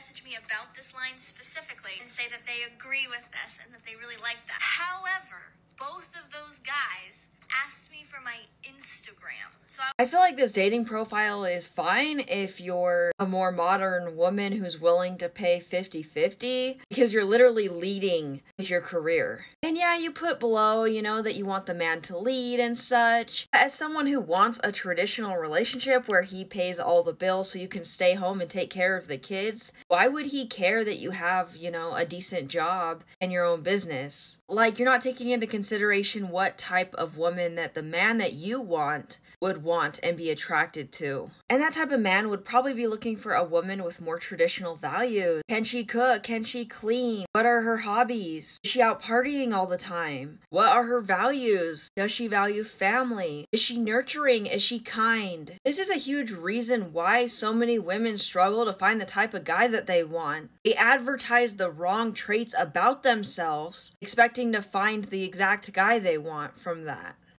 message me about this line specifically and say that they agree with this and that they really like that. However, both of those guys asked me for my Instagram. I feel like this dating profile is fine if you're a more modern woman who's willing to pay 50 50 because you're literally leading with your career. And yeah, you put below, you know, that you want the man to lead and such. As someone who wants a traditional relationship where he pays all the bills so you can stay home and take care of the kids, why would he care that you have, you know, a decent job and your own business? Like, you're not taking into consideration what type of woman that the man that you want would want and be attracted to. And that type of man would probably be looking for a woman with more traditional values. Can she cook? Can she clean? What are her hobbies? Is she out partying all the time? What are her values? Does she value family? Is she nurturing? Is she kind? This is a huge reason why so many women struggle to find the type of guy that they want. They advertise the wrong traits about themselves, expecting to find the exact guy they want from that.